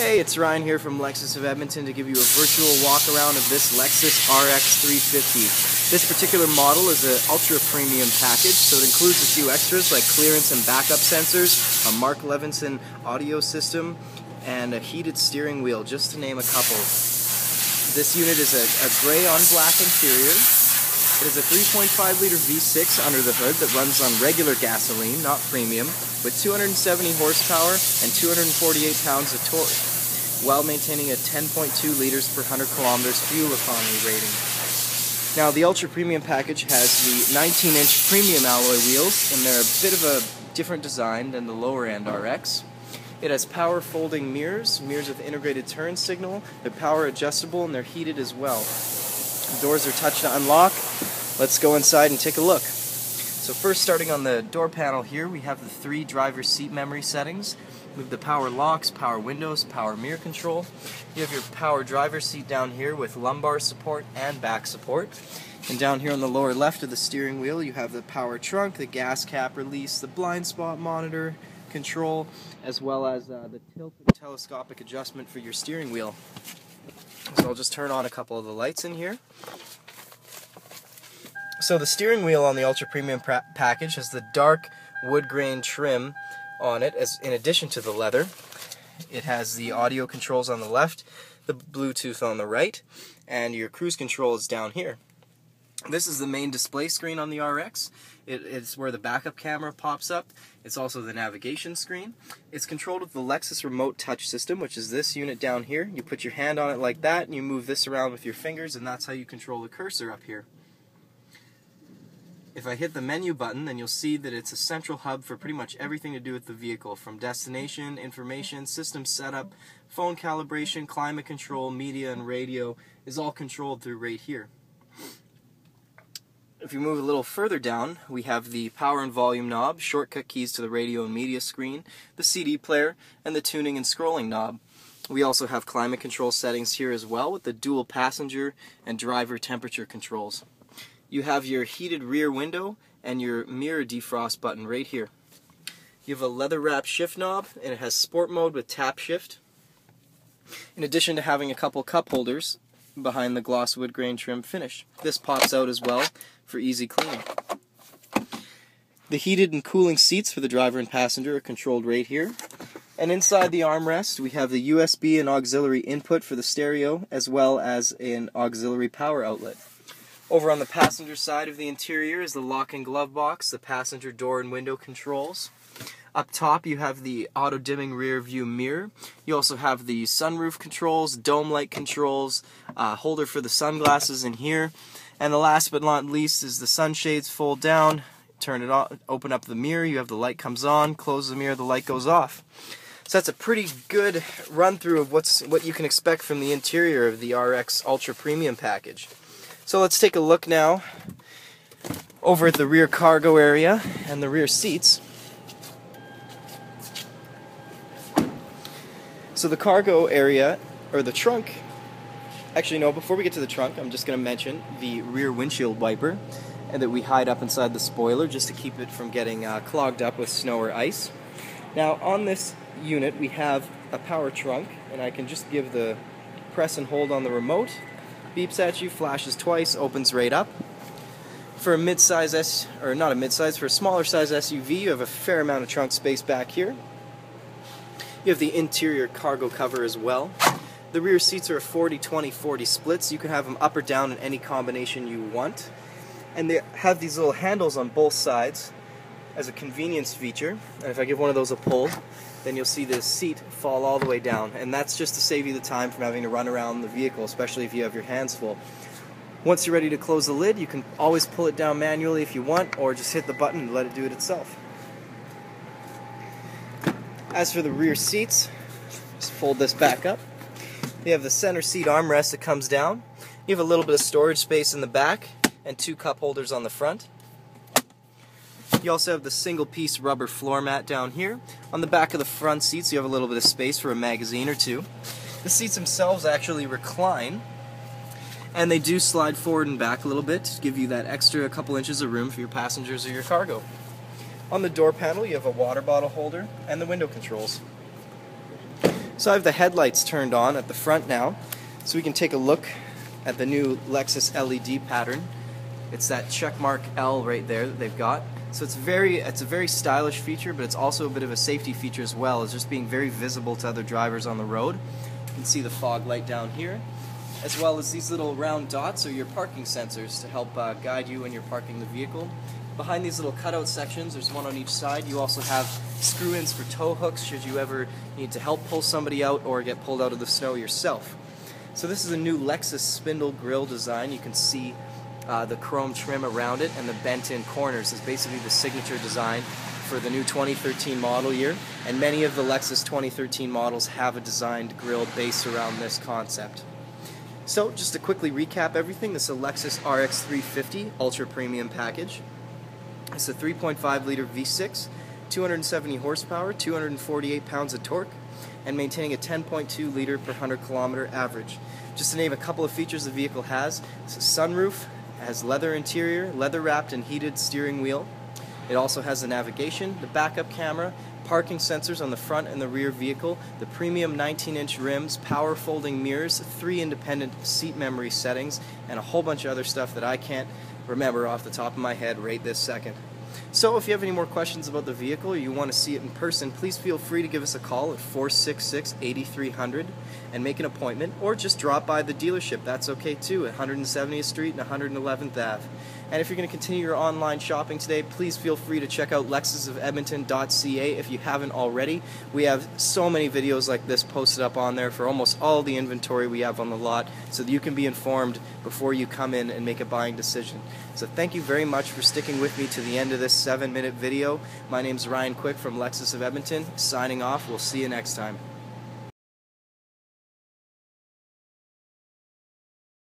Hey, it's Ryan here from Lexus of Edmonton to give you a virtual walk around of this Lexus RX 350. This particular model is an ultra premium package, so it includes a few extras like clearance and backup sensors, a Mark Levinson audio system, and a heated steering wheel, just to name a couple. This unit is a, a gray on black interior. It is a 3.5 liter V6 under the hood that runs on regular gasoline, not premium, with 270 horsepower and 248 pounds of torque while maintaining a 10.2 liters per 100 kilometers fuel economy rating. Now, the Ultra Premium package has the 19 inch premium alloy wheels, and they're a bit of a different design than the lower end RX. It has power folding mirrors, mirrors with integrated turn signal. They're power adjustable and they're heated as well. The doors are touch to unlock. Let's go inside and take a look. So first starting on the door panel here, we have the three driver seat memory settings. Have the power locks, power windows, power mirror control. You have your power driver seat down here with lumbar support and back support. And down here on the lower left of the steering wheel, you have the power trunk, the gas cap release, the blind spot monitor control, as well as uh, the tilt and telescopic adjustment for your steering wheel. So I'll just turn on a couple of the lights in here. So the steering wheel on the Ultra Premium package has the dark wood grain trim on it as in addition to the leather. It has the audio controls on the left, the Bluetooth on the right, and your cruise control is down here. This is the main display screen on the RX. It, it's where the backup camera pops up. It's also the navigation screen. It's controlled with the Lexus Remote Touch System, which is this unit down here. You put your hand on it like that, and you move this around with your fingers, and that's how you control the cursor up here. If I hit the menu button, then you'll see that it's a central hub for pretty much everything to do with the vehicle, from destination, information, system setup, phone calibration, climate control, media, and radio is all controlled through right here. If you move a little further down, we have the power and volume knob, shortcut keys to the radio and media screen, the CD player, and the tuning and scrolling knob. We also have climate control settings here as well with the dual passenger and driver temperature controls you have your heated rear window and your mirror defrost button right here. You have a leather wrap shift knob and it has sport mode with tap shift. In addition to having a couple cup holders behind the gloss wood grain trim finish. This pops out as well for easy cleaning. The heated and cooling seats for the driver and passenger are controlled right here. And inside the armrest, we have the USB and auxiliary input for the stereo, as well as an auxiliary power outlet. Over on the passenger side of the interior is the lock and glove box, the passenger door and window controls. Up top you have the auto dimming rear view mirror. You also have the sunroof controls, dome light controls, uh, holder for the sunglasses in here. And the last but not least is the sunshades fold down, turn it off, open up the mirror, you have the light comes on, close the mirror, the light goes off. So that's a pretty good run through of what's what you can expect from the interior of the RX Ultra Premium package. So let's take a look now over at the rear cargo area and the rear seats. So the cargo area, or the trunk, actually no, before we get to the trunk, I'm just going to mention the rear windshield wiper and that we hide up inside the spoiler just to keep it from getting uh, clogged up with snow or ice. Now on this unit we have a power trunk and I can just give the press and hold on the remote beeps at you, flashes twice, opens right up. For a mid-size S, or not a mid-size, for a smaller size SUV, you have a fair amount of trunk space back here. You have the interior cargo cover as well. The rear seats are a 40-20-40 splits. You can have them up or down in any combination you want. And they have these little handles on both sides as a convenience feature. And if I give one of those a pull, then you'll see the seat fall all the way down. And that's just to save you the time from having to run around the vehicle, especially if you have your hands full. Once you're ready to close the lid, you can always pull it down manually if you want, or just hit the button and let it do it itself. As for the rear seats, just fold this back up. You have the center seat armrest that comes down. You have a little bit of storage space in the back and two cup holders on the front. You also have the single piece rubber floor mat down here. On the back of the front seats you have a little bit of space for a magazine or two. The seats themselves actually recline and they do slide forward and back a little bit to give you that extra couple inches of room for your passengers or your cargo. On the door panel you have a water bottle holder and the window controls. So I have the headlights turned on at the front now, so we can take a look at the new Lexus LED pattern. It's that checkmark L right there that they've got. So it's very it's a very stylish feature, but it's also a bit of a safety feature as well, as just being very visible to other drivers on the road. You can see the fog light down here, as well as these little round dots are your parking sensors to help uh, guide you when you're parking the vehicle. Behind these little cutout sections, there's one on each side. You also have screw-ins for tow hooks should you ever need to help pull somebody out or get pulled out of the snow yourself. So this is a new Lexus spindle grille design. You can see uh, the chrome trim around it and the bent-in corners is basically the signature design for the new 2013 model year. And many of the Lexus 2013 models have a designed grille based around this concept. So just to quickly recap everything, this is a Lexus RX 350 Ultra Premium package. It's a 3.5 liter V6, 270 horsepower, 248 pounds of torque, and maintaining a 10.2 liter per 100 kilometer average. Just to name a couple of features the vehicle has, it's a sunroof, it has leather interior, leather wrapped and heated steering wheel. It also has the navigation, the backup camera, parking sensors on the front and the rear vehicle, the premium 19 inch rims, power folding mirrors, three independent seat memory settings, and a whole bunch of other stuff that I can't remember off the top of my head right this second. So if you have any more questions about the vehicle or you want to see it in person, please feel free to give us a call at 466-8300 and make an appointment or just drop by the dealership. That's okay too at 170th Street and 111th Ave. And if you're going to continue your online shopping today, please feel free to check out lexusofedmonton.ca if you haven't already. We have so many videos like this posted up on there for almost all the inventory we have on the lot so that you can be informed before you come in and make a buying decision. So thank you very much for sticking with me to the end of this seven minute video. My name is Ryan Quick from Lexus of Edmonton, signing off. We'll see you next time.